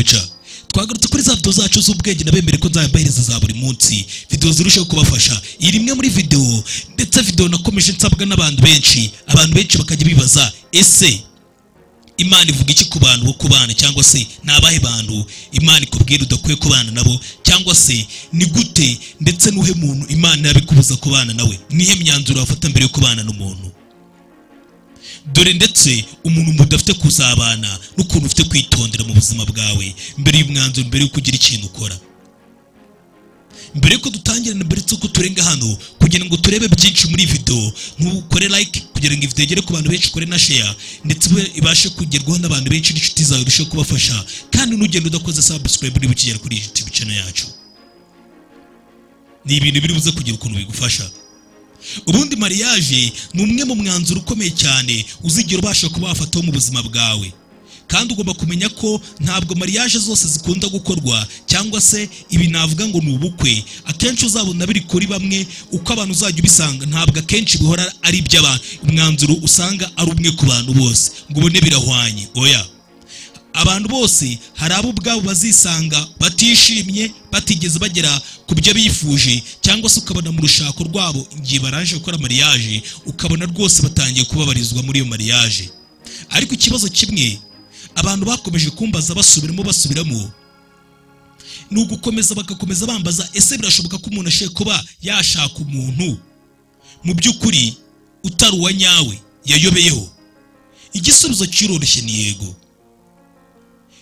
mvuca twagarutse kuri za video zacu z'ubwenge nabemere ko nzayambahereza za buri munsi. Video zirushaho kubafasha. Iyi rimwe muri video ndetse video nakomeje nsabwa n'abantu benshi. Abantu benshi bakajya bibaza ese imana ivuga iki ku bantu bo kubana cyangwa se ni abahe bantu? Imana ikubwira udakwiye kubana nabo? Cyangwa se ni gute? Ndetse n'uhe muntu imana yabikubuza kubana nawe? Nihe myanzuro wafata mbere yo kubana n'umuntu? Dore ndetse umuntu mudafite kuzabana n'ukuntu ufite kwitondera mu buzima bwawe mbere y'umwanzuro mbere yo kugira ikintu ukora. Mbere yuko dutangira mbere yuko turenga hano kugira ngo turebe byinshi muri video ntukore like kugira ngo igere ku bantu benshi ukore na share ndetse ibashe kugerwaho n'abantu benshi n'inshuti zawe irusheho kubafasha kandi n'ugenda udakoze subscribe niba ukigera kuri YouTube channel yacu. Ni ibintu biri buze kugira ukuntu bigufasha. Ubundi mariage ni umwe mu mwanzuro ukomeye cyane uzigira ubasha kuba wafataho mu buzima bwawe. Kandi ugomba kumenya ko ntabwo mariage zose zikunda gukorwa cyangwa se ibi navuga ngo ni ubukwe. Akenshi uzabona biri kuri bamwe uko abantu uzajya ubisanga. Ntabwo akenshi bihora ari iby'abantu. Umwanzuro usanga ari umwe ku bantu bose. Ngo ubone birahwanye. Oya. Abantu bose hari abo ubwabo bazisanga batishimye batigeze bagera ku byo bifuje cyangwa se ukabona mu rushako rwabo igihe baraje gukora mariage ukabona rwose batangiye kubabarizwa muri iyo mariage. Ariko ikibazo kimwe abantu bakomeje kumbaza basubiramo basubiramo ni ugukomeza bagakomeza bambaza ese birashoboka ko umuntu ashoboye kuba yashaka umuntu? Mu by'ukuri utari uwa nyawe yayobeyeho. Igisubizo kiroroshye ni yego.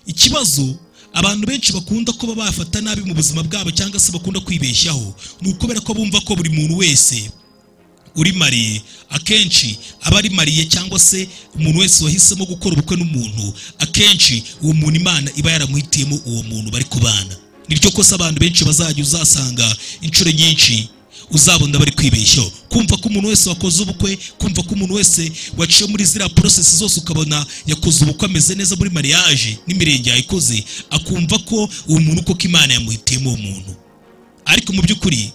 Ikibazo abantu benshi bakunda kuba bafata nabi mu buzima bwabo cyangwa se bakunda kwibeshyaho ni ukubera ko bumva ko buri muntu wese uri mariye. Akenshi aba ari mariye cyangwa se umuntu wese wahisemo gukora ubukwe n'umuntu akenshi uwo muntu imana iba yaramuhitiyemo uwo muntu bari kubana. Niryo kosa abantu benshi bazajya uzasanga inshuro nyinshi. Uzabona bari kwibeshyaho kumva ko umuntu wese wakoze ubukwe kumva ko umuntu wese waciye muri ziriya porosesi zose ukabona yakoze ubukwe ameze neza muri mariage n'imirenge yayikoze akumva ko uwo muntu koko imana yamuhitiyemo uwo muntu. Ariko mu by'ukuri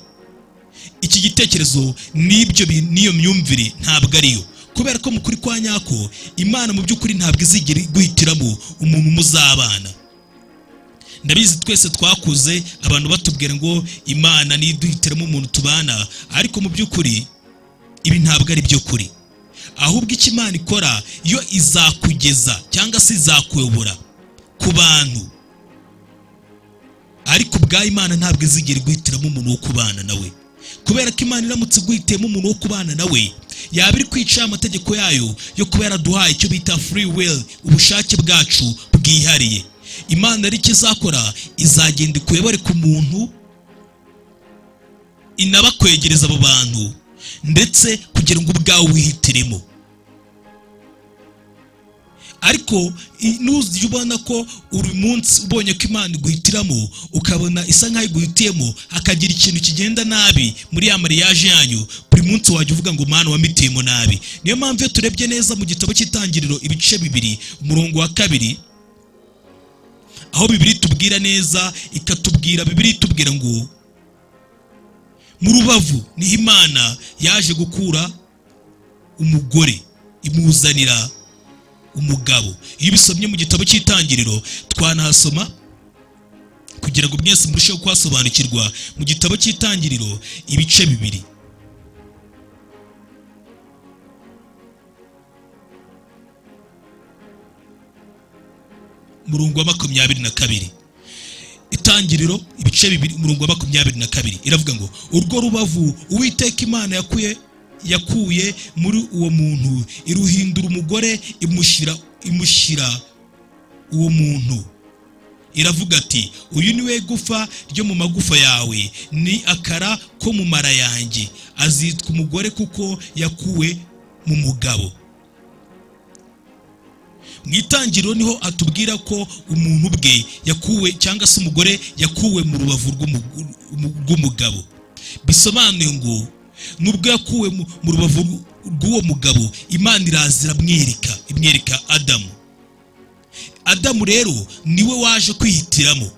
iki gitekerezo n'ibyo n'iyo myumvire ntabwo ariyo kubera ko mu kuri kwa nyako imana mu by'ukuri ntabwo izigera iguhitiramo umuntu muzabana ndabizi twese twakuze abantu batubwira ngo imana niduhitiramo umuntu tubana. Ariko mu by'ukuri ibi ntabwo ari byo kuri ahubwo icyo imana ikora yo izakugeza cyangwa se izakuyobora ku bantu ariko ubwayo imana ntabwo izigera iguhitiramo umuntu wo kubana nawe. Kubera ko imana iramutse iguhitiyemo umuntu wo kubana nawe yaba iri kwica amategeko yayo yo kuba yaraduhaye icyo bita free will ubushake bwacu bwihariye. Imana ari icyo izakora izagenda ikuyobore ku muntu inabakwegereza abo bantu ndetse kugira ngo ubwawe wihitiremo ariko nujya ubona ko uri munsi ubonye ko imana iguhitiramo ukabona isa nk'aho iguhitiyemo hakagira ikintu kigenda nabi muri ya mariage yanyu buri munsi wajya uvuga ngo mana wamitiyemo nabi. Niyo mpamvu iyo turebye neza mu gitabo cy'itangiriro ibice bibiri umurongo wa kabiri aho bibiri tubwira neza ikatubwira bibiri itubwira ngo mu rubavu ni ho imana yaje gukura umugore imuzanira umugabo. Iyo ubisomye mu gitabo cy'itangiriro twanahasoma kugira ngo mwese murusheho kuhasobanukirwa. Mu gitabo cy'itangiriro ibice bibiri. Murongo wa makumyabiri na kabiri. Itangiriro ibice bibiri umurongo wa makumyabiri na kabiri. Iravuga ngo urwo rubavu uwiteka imana yakuye yakuye muri uwo muntu. Iruhindura umugore imushyira imushyira uwo muntu. Iravuga ati uyu ni we gufa ryo mu magufa yawe. Ni akara ko mu mara yanjye. Azitwa umugore kuko yakuwe mu mugabo. Mu itangiriro ni ho atubwira ko umuntu bwe yakuwe cyangwa se umugore yakuwe mu rubavu rw'umu- rw'umugabo. Bisobanuye ngo nubwo yakuwe mu rubavu rw'uwo mugabo imana iraza iramwereka imwereka adamu. Adamu rero ni we waje kwihitiramo.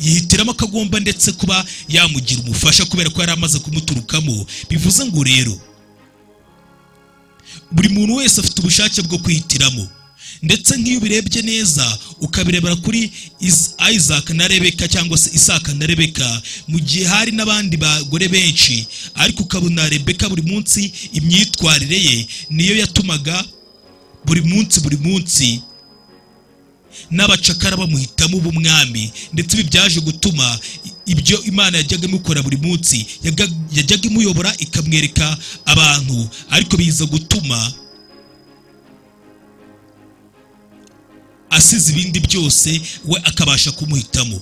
Yihitiramo ko agomba ndetse kuba yamugira umufasha kubera ko yari amaze kumuturukamo. Bivuze ngo rero buri muntu wese afite ubushake bwo kwihitiramo. Ndetse nk'iyo ubirebye neza ukabirebera kuri Is- isaac na rebeka cyangwa se isaka na rebeka mu gihe hari n'abandi bagore benshi ariko ukabona rebeka buri munsi imyitwarire ye niyo yatumaga buri munsi buri munsi n'abacakara bamuhitamo ubumwami. Ndetse ibi byaje gutuma ibyo imana yajyaga imukora buri munsi yaga- yajyaga imuyobora ikamwereka abantu. Ariko biza gutuma asize ibindi byose we akabasha kumuhitamo.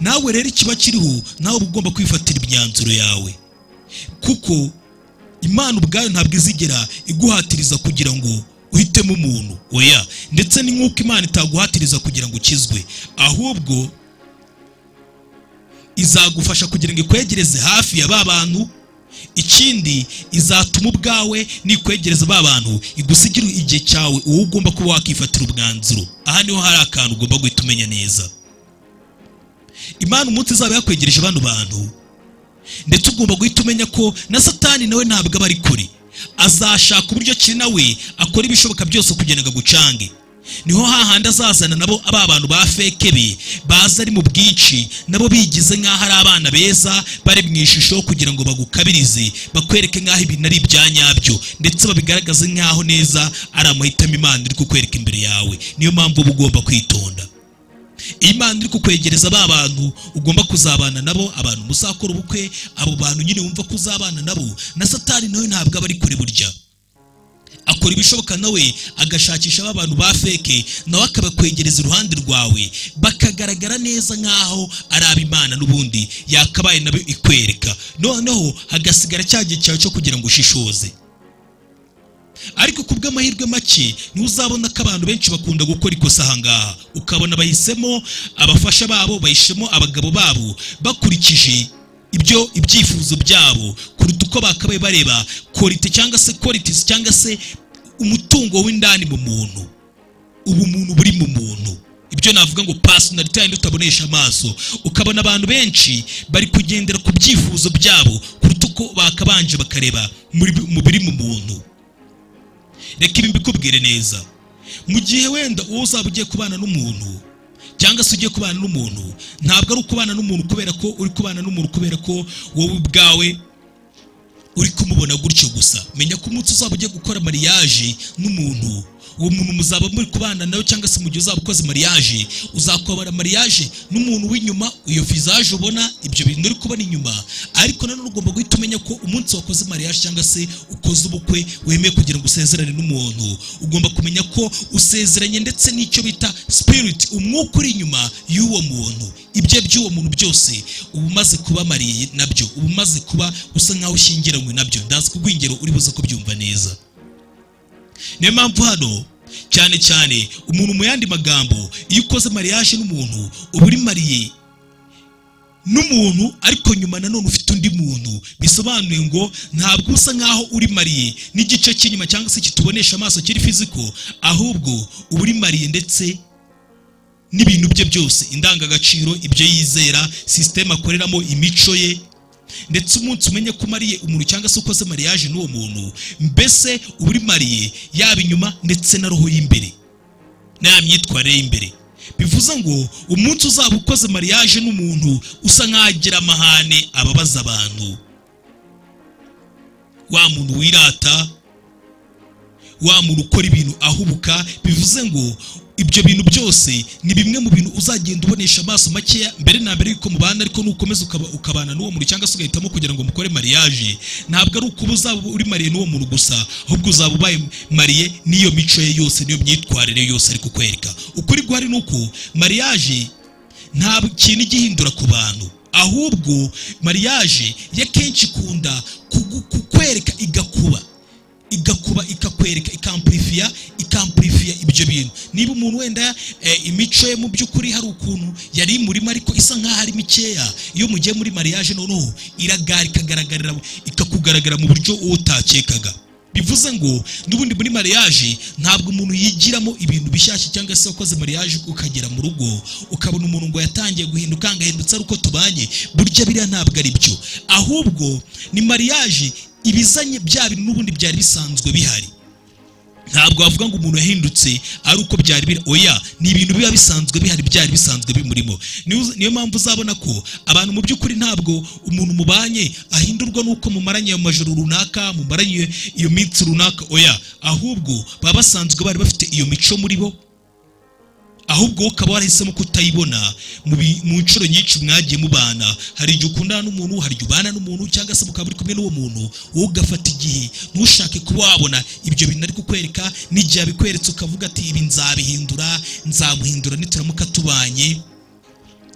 Nawe rero ikiba kiriho nawe uba ugomba kwifatira imyanzuro yawe. Kuko imana ubwayo ntabwo izigera iguhatiriza kugira ngo uhitemo umuntu. Oya ndetse ni nk'uko imana itaguhatiriza kugira ngo ukizwe. Ahubwo izagufasha kugira ngo ikwegereze hafi ya ba bantu ikindi izatuma ubwawe nikwegereza ba bantu igusigire igihe cyawe wowe ugomba kuba wakifatira umwanzuro. Aha ni ho hari akantu ugomba guhita umenya neza. Imana umunsi izaba yakwegereje bano bantu ndetse ugomba guhita umenya ko na satani nawe ntabwo aba ari kure. Azashaka uburyo ki nawe akora ibishoboka byose kugira ngo agucange. Ni ho hahandi azazana nabo aba bantu ba feke be baza ari mu bwinshi nabo bigize nk'aho ari abana beza bari mu ishusho kugira ngo bagukabirize bakwereke nk'aho ibintu ari ibya nyabyo ndetse babigaragaze nk'aho neza ari amahitamo imana iri kukwereka imbere yawe. Niyo mpamvu uba ugomba kwitonda. Imana iri kukwegereza ba bantu ugomba kuzabana nabo abantu muzakora ubukwe abo bantu nyine wumva ko uzabana nabo na satani nawe ntabwo aba ari kure burya. Akora ibishoboka nawe agashakisha ba bantu ba feke nawe akabakwegereza iruhande rwawe. Bakagaragara neza nk'aho ari ab'imana n'ubundi yakabaye nabo ikwereka. Noneho hagasigara cya gihe cyawe cyo kugira ngo ushishoze. Ariko ku bw'amahirwe make ni ho uzabona ko abantu benshi bakunda gukora ikosa ahangaha ukabona bahisemo abafasha babo bahisemo abagabo babo bakurikije ibyo ibyifuzo byabo kuruta uko bakabaye bareba korite cyangwa se qualities cyangwa se umutungo w'indani mu muntu ubumuntu buri mu muntu. Ibyo navuga ngo personality yandi utabonesha amaso. Ukabona abantu benshi bari kugendera ku byifuzo byabo kuruta uko bakabanje bakareba mu biri mu muntu. Reka ibi mbikubwire neza. Mu gihe wenda uwo uzaba ugiye kubana n'umuntu cyangwa se ugiye kubana n'umuntu ntabwo ari ukubana n'umuntu kubera ko uri kubana n'umuntu kubera ko wowe ubwawe uri kumubona gutyo gusa. Menya ko umunsi uzaba ugiye gukora mariage n'umuntu uwo muntu muzaba muri kubana nawe cyangwa se mu gihe uzaba ukoze mariage uzakobara mariage n'umuntu w'inyuma iyo visage ubona ibyo bintu uri kubona inyuma. Ariko nanone ugomba guhita umenya ko umunsi wakoze mariage cyangwa se ukoze ubukwe wemeye kugira ngo usezerane n'umuntu. Ugomba kumenya ko usezeranye ndetse n'icyo bita spirit umwuka uri inyuma y'uwo muntu. Ibyo by'uwo muntu byose uba umaze kuba mariye na byo uba umaze kuba usa nk'aho ushyingiranywe na byo. Ndazi kugwingero uri buze kubyumva neza. Niyo mpamvu hano cyane cyane umuntu mu yandi magambo iyo ukoze mariage n'umuntu uba uri mariye n'umuntu ariko nyuma nanone ufite undi muntu bisobanuye ngo ntabwo usa nk'aho uri mariye n'igice cy'inyuma cyangwa se kitubonesha amaso kiri fiziko ahubwo uba uri mariye ndetse n'ibintu bye byose. Indangagaciro ibyo yizera sisiteme akoreramo imico ye ndetse umunsi umenye ko umariye umuntu cyangwa se ukoze mariage n'uwo muntu mbese uba uri mariye yaba inyuma ndetse na roho y'imbere n'aya myitwarire y'imbere. Bivuze ngo umunsi uzaba ukoze mariage n'umuntu usa nk'aho agira amahane ababaza abantu. Wa muntu wirata wa muntu ukora ibintu ahubuka bivuze ngo ibyo bintu byose ni bimwe mu bintu uzagenda ubonesha amaso makeya mbere na mbere yuko mubana ariko nukomeza ukaba- ukabana n'uwo muntu cyangwa se ugahitamo kugira ngo mukore mariage. Ntabwo ari ukuba uzaba uri mariye n'uwo muntu gusa ahubwo uzaba ubaye mariye n'iyo mico ye yose n'iyo myitwarire yose ari kukwereka. Ukuri guhari ni uko mariage nta kintu igihindura ku bantu. Ahubwo mariage ya kenshi ikunda kukwereka igakuba igakuba ikakwereka ikampurifiya ikampurifiya ibyo bintu. Niba umuntu wenda eh, imico ye mu by'ukuri hari ukuntu yari imurimo ariko isa nk'aho ari mikeya. Iyo mugiye muri mariage noneho iragara ikagaragarira ikakugaragara mu buryo uwo utakekaga. Bivuze ngo n'ubundi muri mariage ntabwo umuntu yigiramo ibintu bishyashya cyangwa se wakoze mariage ukagera mu rugo ukabona umuntu ngo yatangiye guhinduka ngahindutse ari uko tubanye. Burya biriya ntabwo ari byo ahubwo ni mariage ibizanye bya bintu n'ubundi byari bisanzwe bihari. Ntabwo wavuga ngo umuntu yahindutse ari uko byari biri. Oya ni ibintu biba bisanzwe bihari byari bisanzwe bimurimo. Niyo- mpamvu uzabona ko abantu mu by'ukuri ntabwo umuntu mubanye ahindurwa n'uko mumaranye ayo majoro runaka mumaranye iyo minsi runaka. Oya ahubwo baba basanzwe bari bafite iyo mico muri bo. Ahubwo ukaba warahisemo kutayibona mu nshuro nyinshi mwagiye mubana. Hari igihe ukundana n'umuntu hari igihe ubana n'umuntu cyangwa se mukaba muri kumwe n'uwo muntu wowe ugafata igihe ntushake kuba wabona ibyo bintu ari kukwereka n'igihe abikweretse ukavuga ati ibi nzabihindura nzamuhindura nituramuka tubanye.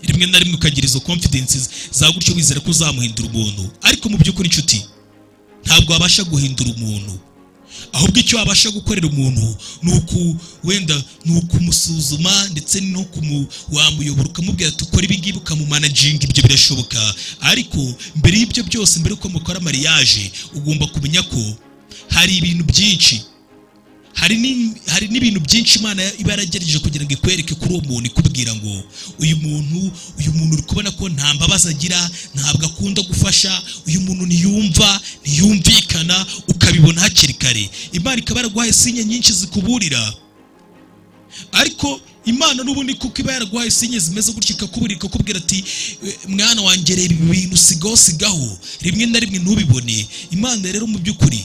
Rimwe na rimwe ukagira izo confidences za gutyo wizera ko uzamuhindura umuntu ariko mu by'ukuri inshuti ntabwo wabasha guhindura umuntu. Ahubwo icyo wabasha gukorera umuntu ni uku wenda ni ukumusuzuma ndetse no wamuyobora ukamubwira ati ukora ibi ngibi ukamumanaginga ibyo birashoboka. Ariko mbere y'ibyo byose mbere y'uko mukora mariage ugomba kumenya ko hari ibintu byinshi hari ni- hari n'ibintu byinshi imana iba yaragerageje kugira ngo ikwereke kuri uwo muntu ikubwira ngo uyu muntu uyu muntu uri kubona ko nta mbabazi agira ntabwo akunda gufasha uyu muntu ntiyumva ntiyumvikana ukabibona hakiri kare. Imana ikaba yaraguhaye sinye nyinshi zikuburira. Ariko imana n'ubundi kuko iba yaraguhaye sinye zimeze gutya ikakuburira ikakubwira ati "Eh, mwana wanjye reba ibi bintu sigaho sigaho rimwe na rimwe ntubibone. Imana rero mu by'ukuri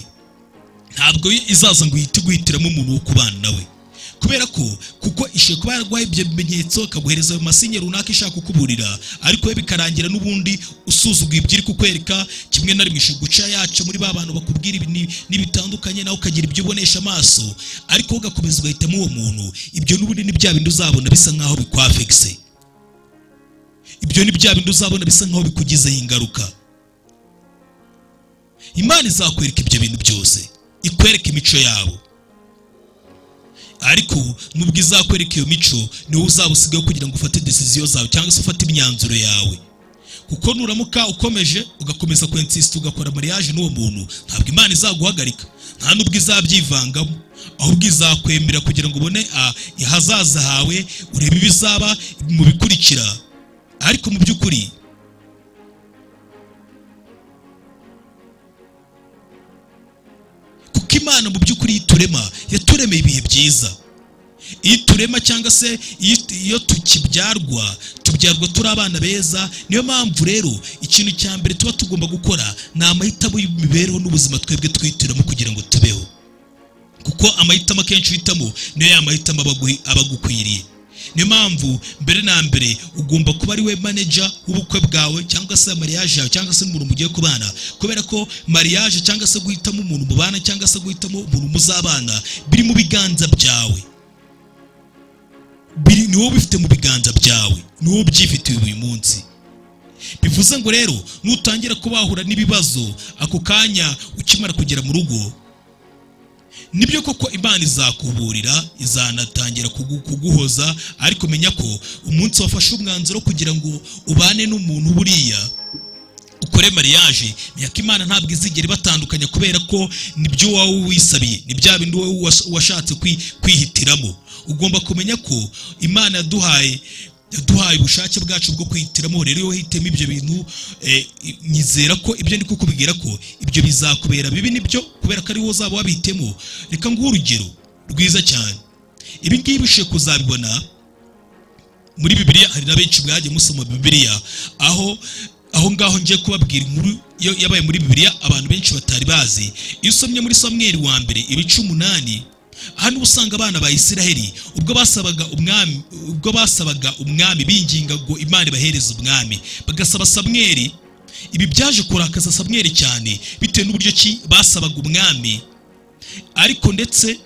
ntabwo izaza ngo ihite guhitiramo umuntu wo kubana nawe kubera ko kuko ishobora kuba yaraguhaye ibyo bimenyetso ikaguhereza ayo masinye runaka ishaka kukuburira ariko we bikarangira n'ubundi usuzuguye ibyo iri kukwereka kimwe na rimwe ishobora guca yaca muri ba bantu bakubwira ibi ni- n'ibitandukanye nawe ukagira ibyo ubonesha amaso ariko ugakomeza ugahitamo uwo muntu. Ibyo n'ubundi ni bya bindi uzabona bisa nk'aho bikwafekise ibyo ni bya bindi uzabona bisa nk'aho bikugizeho ingaruka. Imana izakwereka ibyo bintu byose. Ikwereka imico yabo ariko nubwo izakwereka iyo mico niwe uzaba usigaye kugira ngo ufate desiziyo zawe cyangwa se ufate imyanzuro yawe. Kuko nuramuka ukomeje ugakomeza kwensisita ugakora mariage n'uwo muntu ntabwo imana izaguhagarika. Nta nubwo izabyivangamo. Ahubwo izakwemera kugira ngo ubone ah, ahazaza hawe urebe ibizaba mu bikurikira. Ariko mu by'ukuri imana mu by'ukuri iturema yaturemeye ibihe byiza. Iyo iturema cyangwa se iyo tukibyarwa tubyarwa turi abana beza niyo mpamvu rero ikintu cya mbere tuba tugomba gukora ni amahitamo y'imibereho n'ubuzima twebwe twihitiramo kugira ngo tubeho. Kuko amahitamo akenshi uhitamo niyo ya mahitamo aba agukwiriye. Niyo mpamvu mbere na mbere ugomba kuba ari we manager w'ubukwe bwawe cyangwa se mariage yawe cyangwa se n'umuntu mugiye kubana. Kubera ko mariage cyangwa se guhitamo umuntu mubana cyangwa se guhitamo umuntu muzabana biri mu biganza byawe. Biri ni wowe ubifite mu biganza byawe. Ni wowe ubyifitiye uyu munsi. Bivuze ngo rero nutangira kuba wahura n'ibibazo ako kanya ukimara kugera mu rugo ni byo koko imana izakuburira izanatangira kugu- kuguhoza ariko menya ko umunsi wafashe umwanzuro kugira ngo ubane n'umuntu buriya ukore mariage. Menya ko imana ntabwo izigera ibatandukanya kubera ko ni byo wowe wisabiye ni bya bindi wowe was- washatse kwi- kwihitiramo. Ugomba kumenya ko imana yaduhaye yaduhaye ubushake bwacu bwo kwihitiramo. Rero iyo wahitemo ibyo bintu eh, nyizera ko ibyo ndi kukubwira ko ibyo bizakubera bibi ni byo kubera ko ari wowe uzaba wabihitemo reka nguhe urugero rwiza cyane. Ibi ngibi ushiye kuzabibona muri bibiliya. Hari na benshi mwagiye musoma bibiliya. Aho aho ngaho ngiye kubabwira inkuru yabaye muri bibiliya abantu benshi batari bazi. Iyo usomye muri samweri wa mbere ibice umunani hano uba usanga abana ba isiraheli ubwo basabaga umwami ubwo basabaga umwami binginga ngo imana ibahereze umwami. Bagasaba samweri ibi byaje kurakaza samweri cyane bitewe n'uburyo ki basabaga umwami. Ariko ndetse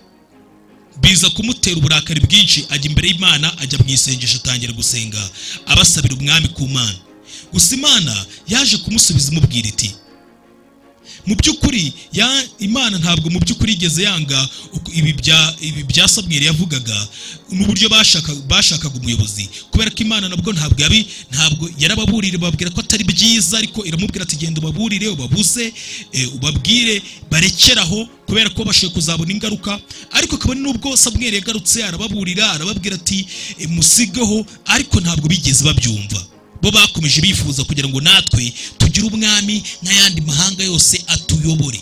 biza kumutera uburakari bwinshi ajya imbere y'imana ajya mu isengesho atangira gusenga. Abasabira umwami ku mana. Gusa imana yaje kumusubiza imubwira iti mu by'ukuri ya- imana ntabwo mu by'ukuri igeze yanga ibi bya ibi samweri yavugaga n'uburyo bashaka bashakaga umuyobozi. Kubera ko imana nabwo ntabwo yabi ntabwo yarababurire babwira ko atari byiza ariko iramubwira ati genda ubaburire ubabuze eh, ubabwire barekeraho kubera ko bashoboye kuzabona ingaruka. Ariko kabone n'ubwo samweri yagarutse arababurira arababwira ati eh, musigeho ariko ntabwo bigeze babyumva. Bo bakomeje bifuza kugira ngo natwe tugire umwami nk'ayandi mahanga yose atuyobore.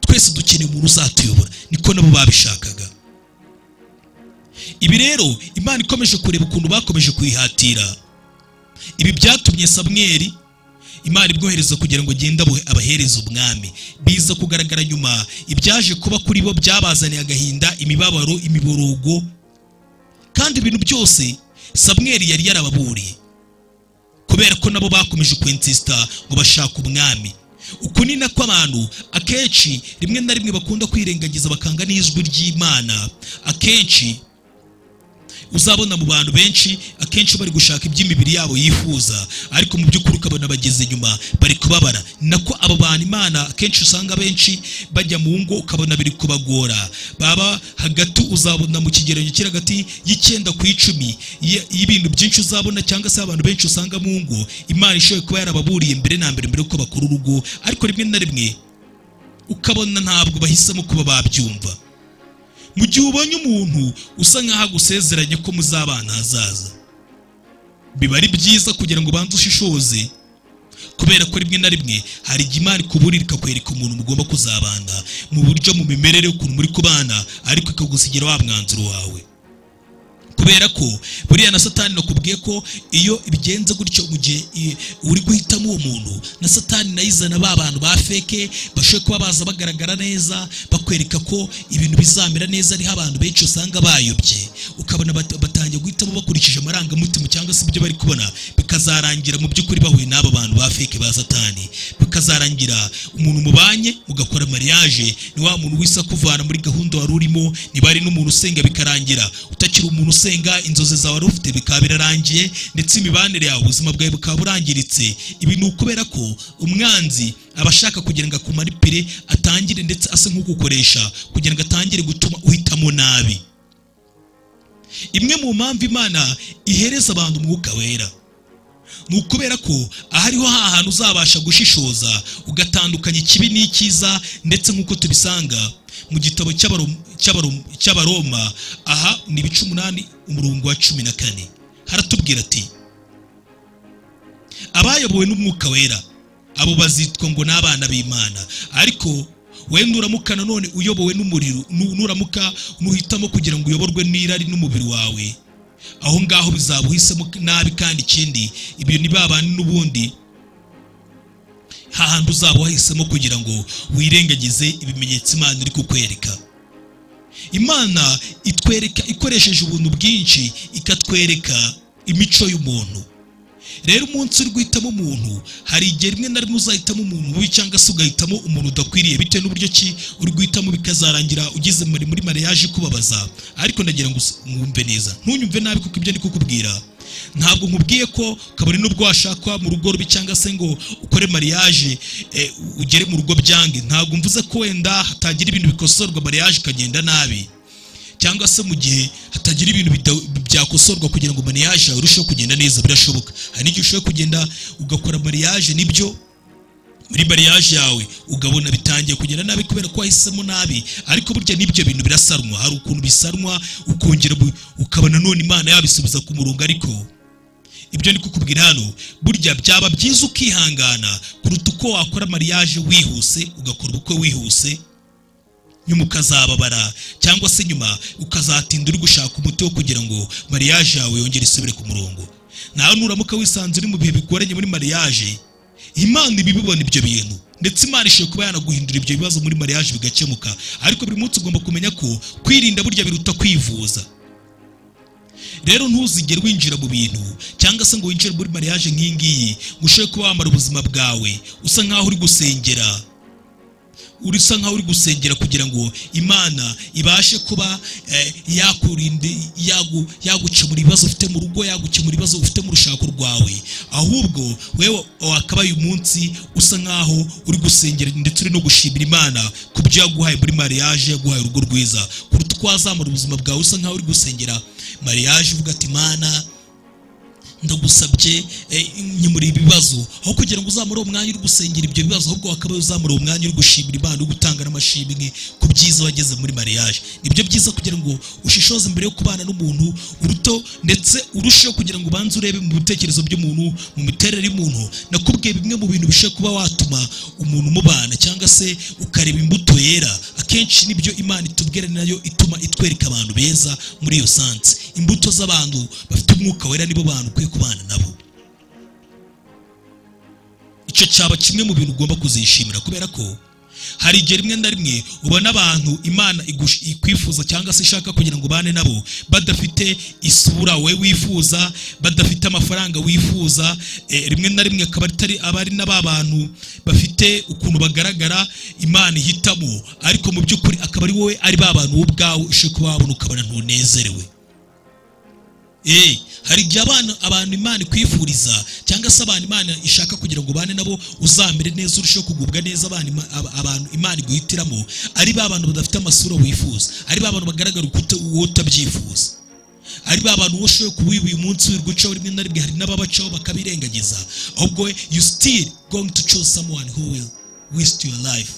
Twese dukeneye umuntu uzatuyobora. Niko nabo babishakaga. Ibi rero imana ikomeje kureba ukuntu bakomeje kuyihatira ibi byatumye samweri imana ibwohereza kugira ngo agende abahereze umwami. Biza kugaragara nyuma ibyaje kuba kuri bo byabazaniye agahinda imibabaro imiborogo. Kandi ibintu byose samweri yari yarababuriye kubera ko nabo bakomeje kwensisita ngo bashake umwami. Uku ni nako abantu akenshi rimwe na rimwe bakunda kwirengagiza bakanga n'ijwi ry'imana. Akenshi uzabona mu bantu benshi akenshi bari gushaka iby'imibiri yabo yifuza. Ariko mu by'ukuri ukabona bageze inyuma bari kubabara. Nako abo bantu imana akenshi usanga benshi bajya mu ngo ukabona biri kubagora. Baba hagati uzabona mu kigereranyo kiri hagati y'icyenda ku icumi. Y'ibintu byinshi uzabona cyangwa se abantu benshi usanga mu ngo imana ishoboye kuba yarababuriye mbere na mbere mbere yuko bakora urugo. Ariko rimwe na rimwe ukabona ntabwo bahisemo kuba babyumva. Mu gihe ubonye umuntu usa nk'aho agusezeranye ko muzabana hazaza. Biba ari byiza kugira ngo ubanze ushishoze kubera ko rimwe na rimwe hari igihe imana ikuburira ikakwereka umuntu mugomba kuzabana mu buryo mu mimerere y'ukuntu muri kubana ariko ikagusigira wa mwanzuro wawe. Kubera ko buriya na satani nakubwiye ko iyo bigenze gutyo mu gihe uri guhitamo uwo muntu na satani na yo izana ba bantu ba feke bashoboye kuba baza bagaragara neza bakwereka ko ibintu bizamera neza ariho abantu benshi usanga bayobye. Ukabona batangiye guhitamo bakurikije amarangamutima cyangwa se ibyo bari kubona bikazarangira mu by'ukuri bahuye n'aba bantu ba feke ba satani. Bikazarangira umuntu mubanye mugakora mariage ni wa muntu wisa kuvana muri gahunda wari urimo niba ari n'umuntu usenga bikarangira. Utakiri umuntu usenga inzozi zawe wari ufite bikaba birarangiye ndetse imibanire yawe ubuzima bwawe bukaba burangiritse. Ibi ni ukubera ko umwanzi aba ashaka kugira ngo akumaripire atangire ndetse ase nk'ugukoresha kugira ngo atangire gutuma uhitamo nabi. Imwe mu mpamvu imana ihereza abantu umwuka wera. Ni ukubera ko aha ariho ha hantu uzabasha gushishoza ugatandukanya ikibi n'icyiza ndetse nk'uko tubisanga mu gitabo cy'abaroma. Aha ni ibice umunani umurongo wa cumi na kane. Haratubwira ati abayobowe n'umwuka wera abo bazitwa ngo ni abana b'imana. Ariko we nuramuka nanone uyobowe n'umuriro nuramuka nuhitamo kugira ngo uyoborwe n'irari n'umubiri wawe. Aho ngaho bizaba uhisemo nabi kandi ikindi ibyo ni babandi n'ubundi. Hahandi uzaba wahisemo kugira ngo wirengagize ibimenyetso imana iri kukwereka. Imana itwereka ikoresheje ubuntu bwinshi ikatwereka imico y'umuntu. Rero umunsi uri guhitamo umuntu hari igihe rimwe na rimwe uzahitamo umuntu mubi cyangwa se ugahitamo umuntu udakwiriye bitewe n'uburyo ki uri guhitamo bikazarangira ugeze muri muri mariage kubabaza. Ariko ndagira ngo mwumve neza. Ntunyumve nabi kuko ibyo ndi kukubwira. Ntabwo nkubwiye ko kabone n'ubwo washakwa mu rugo rubi cyangwa se ngo ukore mariage ugere mu rugo byange. Ntabwo mvuze ko wenda hatagira ibintu bikosorwa mariage ikagenda nabi. Cyangwa se mu gihe hatagira ibintu byakosorwa kugira ngo mariage yawe irusheho kugenda neza birashoboka. Hari n'igihe ushoboye kugenda ugakora mariage ni byo? Muri mariage yawe ugabona bitangiye kugenda nabi kubera ko wahisemo nabi ariko burya n'ibyo bintu birasanwa hari ukuntu bisanwa ukongera ukabona none imana yabisubiza ku murongo ariko ibyo ni kukubwira hano burya byaba byiza ukihangana kuruta uko wakora mariage wihuse ugakora ubukwe wihuse nyuma ukazababara cyangwa se nyuma ukazatinda uri gushaka umuti wo kugira ngo mariage yawe yongere isubire ku murongo. Nawe nuramuka wisanze uri mu bihe bigoranye muri mariage imana ibibibona ibyo bintu ndetse imana ishobora kuba yanaguhindura ibyo bibazo muri mariage bigakemuka. Ariko buri munsi ugomba kumenya ko kwirinda burya biruta kwivuza. Rero ntuzigere winjira mu bintu cyangwa se ngo winjire muri mariage nk'iyi ngo ushobore kuba wamara ubuzima bwawe usa nk'aho uri gusengera. Urisa nkaho uri gusengera kugira ngo imana ibashe kuba yakurinda yagukemura ibibazo ufite mu rugo yagukemura ibibazo ufite mu rushako rwawe. Ahubwo wewe wakabaye umunsi usa nkaho uri gusengera ndetse uri no gushimira imana ku byo yaguhaye muri mariage yaguhaye urugo rwiza. Kuruta uko wazamura ubuzima bwawe usa nkaho uri gusengera mariage uvuga ati imana ndagusabye nyimura ibibazo. Aho kugira ngo uzamure uwo mwanya uri gusengera ibyo bibazo ahubwo wakabaye uzamura uwo mwanya uri gushimira imana uri gutanga n'amashimwe ku byiza wageze muri mariage. Nibyo byiza kugira ngo ushishoze mbere yo kubana n'umuntu uruto ndetse urusheho kugira ngo ubanze urebe mu bitekerezo by'umuntu mu miterere y'umuntu. Nakubwiye bimwe mu bintu bishobora kuba watuma umuntu umubana cyangwa se ukareba imbuto yera. Akenshi ni byo imana itubwira na yo ituma itwereka abantu beza muri iyo sansi imbuto z'abantu bafite umwuka wera nibo bantu ukwiye kubana nabo. Icyo cyaba kimwe mu bintu ugomba kuzishimira kubera ko hari igihe rimwe na rimwe ubona abantu imana ikwifuza cyangwa se ishaka kugira ngo ubane nabo badafite isura we wifuza badafite amafaranga wifuza eh, rimwe na rimwe akaba ari na ba bantu bafite ukuntu bagaragara imana ihitamo. Ariko mu by'ukuri akaba ari wowe ari ba bantu wowe ubwawe ushobora kuba wabona ukabona ntunezerewe. Eh, hari igihe abantu imana ikwifuriza cyangwa se abantu imana ishaka kugira ngo ubane nabo uzamere neza urusheho kugubwa neza abantu imana iguhitiramo ari ba bantu badafite amasura wifuza. Ari ba bantu bagaragara wowe utabyifuza ari ba bantu wowe ushoboye kubiba uyu munsi uri gucaho rimwe na rimwe hari n'ababacaho bakabirengagiza. Ahubwo you still going to choose someone who will waste your life.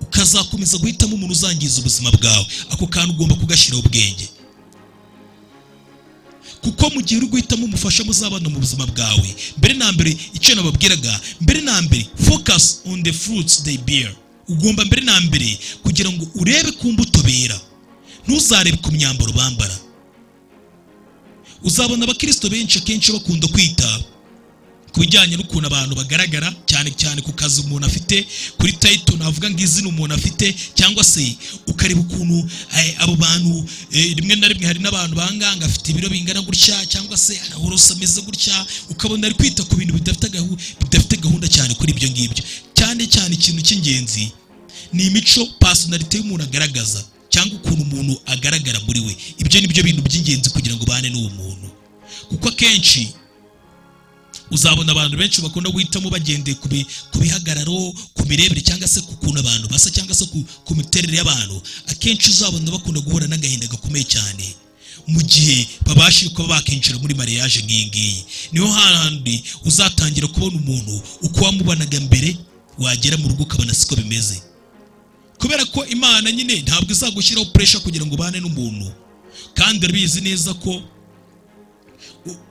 Ukazakomeza guhitamo umuntu uzangiza ubuzima bwawe. Ako kantu ugomba kugashyiraho ubwenge. Kuko mu gihe uri guhitamo umufasha muzabana mu buzima bwawe. Mbere na mbere icyo nababwiraga mbere na mbere focus on the fruits they bear. Ugomba mbere na mbere kugira ngo urebe ku mbuto bera. Ntuzarebe ku myambaro bambara. Uzabona abakirisito benshi akenshi bakunda kwita ku bijyanye n'ukuntu abantu bagaragara cyane cyane ku kazi umuntu afite kuri tayito navuga ngo izina umuntu afite cyangwa se ukareba ukuntu eh, abo bantu eh, rimwe na rimwe hari n'abantu banganga afite ibiro bingana gutya cyangwa se arahorosa ameze gutya ukabona ari kwita ku bintu bidafite gahu- bidafite gahunda cyane kuri ibyo ngibyo. Cyane cyane ikintu cy'ingenzi ni imico pasonarite y'umuntu agaragaza cyangwa ukuntu umuntu agaragara muri we. Ibyo ni byo bintu by'ingenzi kugira ngo ubane n'uwo muntu. Kuko akenshi uzabona abantu benshi bakunda guhitamo bagendeye ku bi- ku bihagararo ku mirebere cyangwa se ku kuntu abantu basa cyangwa se ku, miterere y'abantu akenshi uzabona bakunda guhura n'agahinda gakomeye cyane. Mu gihe babashije kuba bakinjira muri mariage nk'iyi ngiyi ni ho hahandi uzatangira kubona umuntu uko wamubonaga mbere wagera mu rugo ukabona siko bimeze. Kubera ko imana nyine ntabwo izagushyiraho puresha kugira ngo ubane n'umuntu. Kandi urabizi neza ko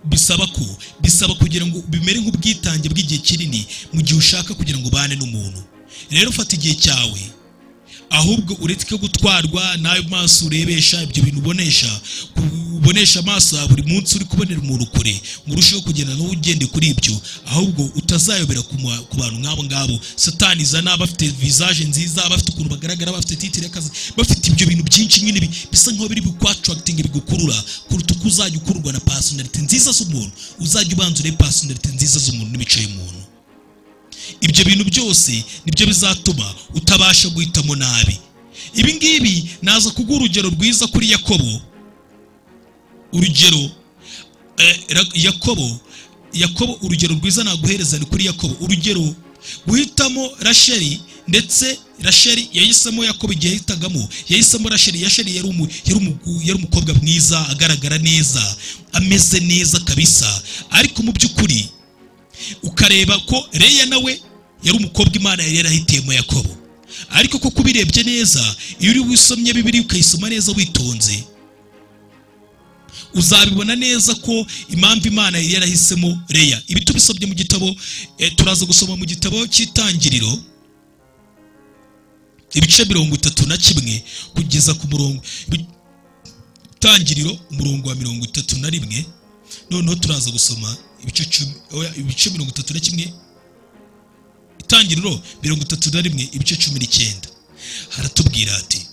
bisaba ko bisaba kugira ngo bimere nk'ubwitange bw'igihe kinini mu gihe ushaka kugira ngo ubane n'umuntu. Rero fata igihe cyawe ahubwo uretse ko gutwarwa n'ayo maso urebesha ibyo bintu ubonesha ubonesha amaso buri munsi uri kubonera umuntu kure ngo urusheho kugenda nawe ugende kuri ibyo ahubwo utazayobera ku bantu nk'abo ngabo. Satani izana bafite visaje nziza bafite ukuntu bagaragara bafite titire y'akazi bafite ibyo bintu byinshi nyine bi- bisa nk'aho biri bukwatracting bigukurura kuruta uko uzajya ukururwa na personality nziza z'umuntu uzajya ubanza urebe personality nziza z'umuntu n'imico y'umuntu. Ibyo bintu byose ni byo bizatuma utabasha guhitamo nabi. Ibi ngibi naza kuguha urugero rwiza kuri yakobo. Urugero eh, yakobo yakobo urugero rwiza naguhereza ni kuri yakobo. Urugero guhitamo rasheli ndetse rasheli yahisemo yakobo igihe yahitagamo. Yahisemo yari umu- yari umukobwa mwiza agaragara neza ameze neza kabisa. Ariko mu by'ukuri ukareba ko reya nawe yari umukobwa imana yari yarahitiyemo yakobo. Ariko koko ubirebye neza iyo uri wisomye bibiri ukayisoma neza witonze uzabibona neza ko impamvu imana yari yarahisemo reya ibi tubisomye mu gitabo eh, turaza gusoma mu gitabo cy'itangiriro ibice mirongo itatu na kimwe kugeza ku murongo itangiriro umurongo wa mirongo itatu na rimwe noneho turaza gusoma ibice mirongo itatu na kimwe. Itangiriro mirongo itatu na rimwe ibice cumi n'icyenda. Haratubwira ati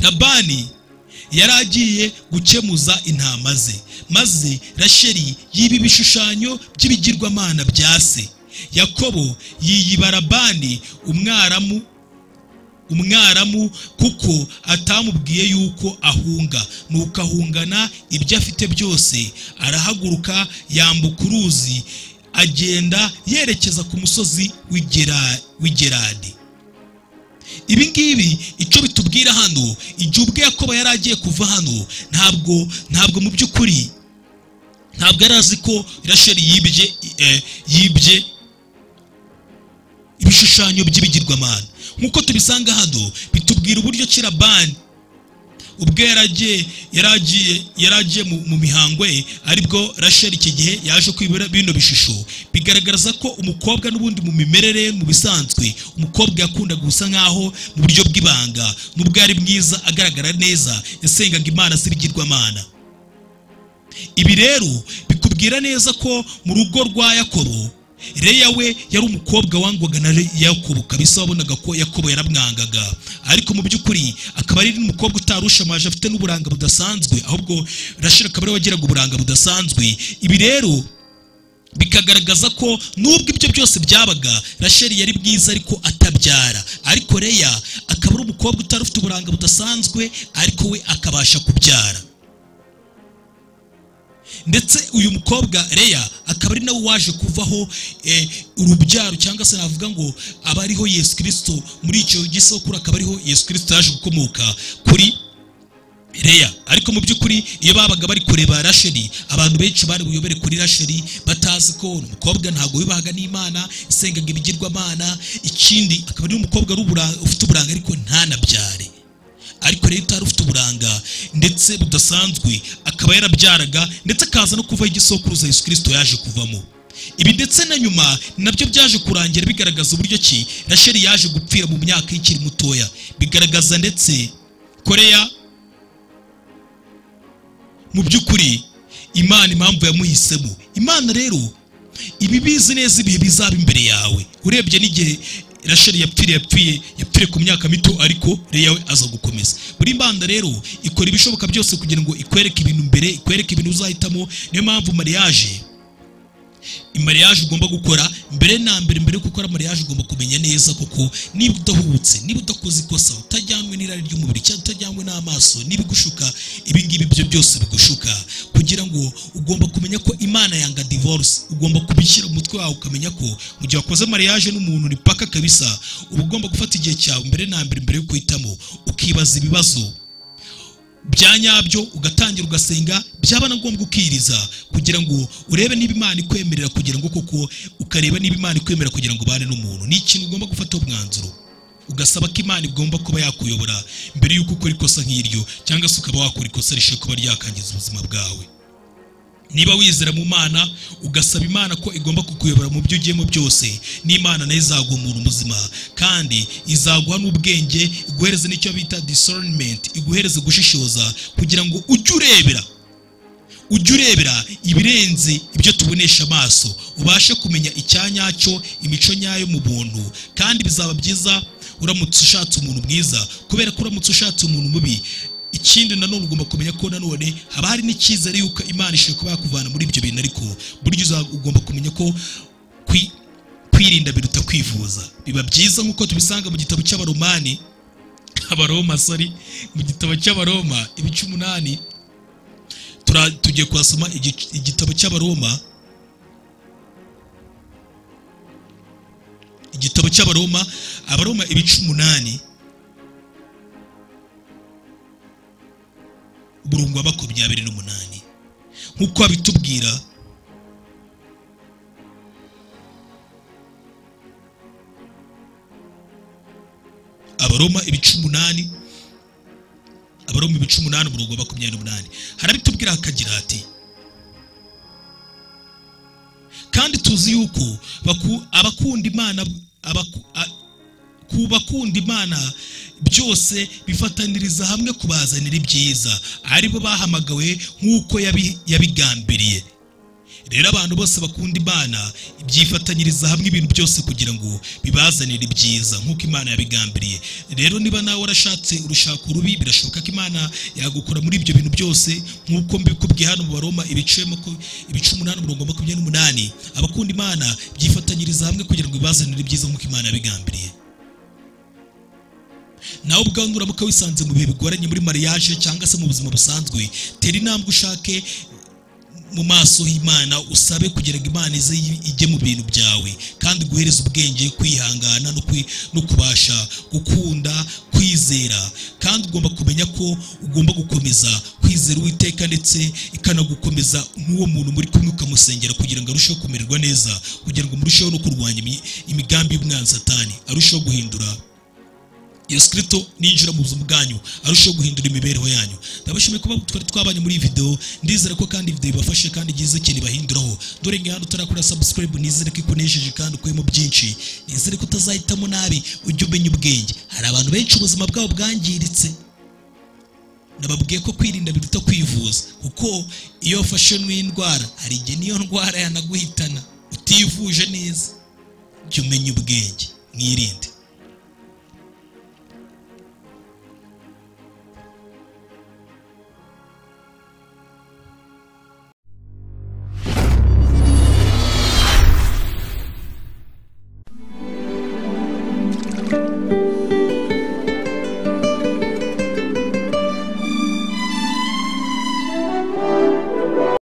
labani yari agiye gukemuza intama ze maze rasheli yiba ibishushanyo by'ibigirwamana bya se. Yakobo yiyiba labani umwaramu umwaramu kuko atamubwiye yuko ahunga. Nuko ahungana ibyo afite byose arahaguruka yambuka uruzi agenda yerekeza ku musozi w'Igera- w'igeradi ibi ngibi icyo bitubwira hano igihe ubwe yakobo yari agiye kuva hano ntabwo ntabwo mu by'ukuri ntabwo yari azi ko rasheli yibye eh, yibye ibishushanyo by'ibigirwamana. Nk'uko tubisanga hano bitubwira uburyo kirabani ubwo yaragiye yaragiye mu, mihango ye ari bwo rasheli iki gihe yaje kwibura bino bishusho. Bigaragaza ko umukobwa n'ubundi mu mimerere mu bisanzwe umukobwa yakundaga gusa nk'aho mu buryo bw'ibanga n'ubwo yari mwiza agaragara neza yasengaga imana z'ibigirwamana ibi rero bikubwira neza ko mu rugo rwa yakobo Leya we yari umukobwa wangwaga na yakobo. Kabisa wabonaga ko yakobo yaramwangaga ariko mu by'ukuri akaba ari n'umukobwa utarushamaje afite n'uburanga budasanzwe. Ahubwo rasheli akaba ari we wagiraga uburanga budasanzwe. Ibi rero bikagaragaza ko nubwo ibyo byose byabaga rasheli yari bwiza ariko atabyara. Ariko leya akaba ari umukobwa utari ufite uburanga budasanzwe ariko we akabasha kubyara. Ndetse uyu mukobwa leya akaba ari nawe waje kuvaho eh, urubyaro cyangwa se navuga ngo aba ariho yesu kirisito muri icyo gisokuru akaba ariho yesu kirisito yaje gukomoka kuri leya ariko mu by'ukuri iyo babaga bari kureba rasheli abantu benshi bari buyobere kuri rasheli batazi ko umukobwa ntabwo wibahaga n'imana isengaga ibigirwamana ikindi akaba ari umukobwa ufite uburanga ariko ntanabyare. Ariko rero utari ufite uburanga ndetse budasanzwe akaba yarabyaraga ndetse akaza no kuvaho igisokuruza yesu kirisito yaje kuvamo. Ibi ndetse na nyuma na byo byaje kurangira bigaragaza uburyo ki rasheli yaje gupfira mu myaka ikiri mutoya. Bigaragaza ndetse koreya mu by'ukuri imana impamvu yamuhisemo. Imana rero ibi bizi neza ibihe bizaba imbere yawe. Urebye n'igihe rasheli yapfiriye yapfiye yapfiriye ku myaka mito ariko leya we aza gukomeza. Buri mbanda rero ikora ibishoboka byose kugira ngo ikwereke ibintu mbere ikwereke ibintu uzahitamo. Niyo mpamvu mariage mariage ugomba gukora mbere na mbere mbere yo gukora mariage ugomba kumenya neza koko niba udahubutse niba udakoze ikosa utajyanywe n'irari ry'umubiri cyangwa utajyanywe n'amaso niba igushuka ibi ngibi byo byose bigushuka. Kugira ngo ugomba kumenya ko imana yanga divorce ugomba kubishyira mu mutwe wawe ukamenya ko mu gihe wakoze mariage n'umuntu ni paka kabisa uba ugomba gufata igihe cyawe mbere na mbere mbere yo guhitamo ukibaza ibibazo. Bya nyabyo ugatangira ugasenga byaba na ngombwa ukiriza kugira ngo urebe niba imana ikwemerera kugira ngo koko ukareba niba imana ikwemerera kugira ngo ubane n'umuntu. Ni ikintu ugomba gufataho umwanzuro. Ugasaba ko imana igomba kuba yakuyobora mbere y'uko ukora ikosa nk'iryo cyangwa se ukaba wakora ikosa rishobora kuba ryakangiza ubuzima bwawe. Niba wizera mu mana ugasaba imana ko igomba kukuyobora mu byo ugiyemo byose n'imana na yo izaguha umuntu muzima. Kandi izaguha n'ubwenge iguhereze n'icyo bita discernment iguhereze gushishoza kugira ngo ujye urebera. Ujye urebera ibirenze ibyo tubonesha amaso ubashe kumenya icyanyacyo imico nyayo mu buntu. Kandi bizaba byiza uramutse ushatse umuntu mwiza kubera ko uramutse ushatse umuntu mubi ikindi nanone ugomba kumenya ko nanone haba hari n'icyizere yuko imana ishobora kuba yakuvana muri ibyo bintu ariko buryo ugomba kumenya ko kwi- kwirinda biruta kwivuza. Biba byiza nk'uko tubisanga mu gitabo cy'abaromani abaroma sorry mu gitabo cy'abaroma ibice umunani tugiye kuhasoma igi- igitabo cy'abaroma igitabo cy'abaroma abaroma ibice umunani umurongo wa makumyabiri n'umunani. Nk'uko abitubwira abaroma ibice umunani abaroma ibice umunani umurongo wa makumyabiri n'umunani. Harabitubwira hakagira hati kandi tuzi yuko baku- abakunda imana ku bakunda imana byose bifataniriza hamwe kubazanira ibyiza. Ari bo bahamagawe nk'uko yabi- yabigambiriye. Rero abantu bose bakunda imana byifatanyiriza hamwe ibintu byose kugira ngo bibazanire ibyiza nk'uko imana yabigambiriye. Rero niba nawe warashatse urushako rubi birashoboka ko imana yagukora muri ibyo bintu byose nk'uko mbikubwiye hano mu baroma ibice umunani umurongo makumyabiri n'umunani. Abakunda imana byifatanyiriza hamwe kugira ngo bibazanire ibyiza nk'uko imana yabigambiriye. Nawe ubwawe nuramuka wisanze mu bihe bigoranye muri mariage cyangwa se mu buzima busanzwe. Tera intambwe ushake mu maso y'imana usabe kugira ngo imana ize ijye mu bintu byawe. Kandi guhereza ubwenge kwihangana no kubasha gukunda kwizera. Kandi ugomba kumenya ko ugomba gukomeza kwizera uwiteka ndetse ikanagukomeza nk'uwo muntu muri kumwe ukamusengera kugira ngo arusheho kumererwa neza kugira ngo murusheho no kurwanya imi- imigambi y'umwanzi satani arusheho guhindura yesu kirisito ninjira mu buzima bwanyu arushaho guhindura imibereho yanyu. Ndabashimiye kuba twari twabanye muri iyi video ndizera ko kandi video ibafashe kandi igize ikintu ibahinduraho. Dore ngihano utarakora subscribe nizere ko ikunesheje kandi ukuyemo byinshi. Nizere ko utazahitamo nabi ujye umenya ubwenge. Hari abantu benshi ubuzima bwabo bwangiritse. Nababwiye ko kwirinda biruta kwivuza kuko iyo wafashe n'indwara hari igihe niyo ndwara yanaguhitana utivuje neza. Jya umenya ubwenge mwirinde.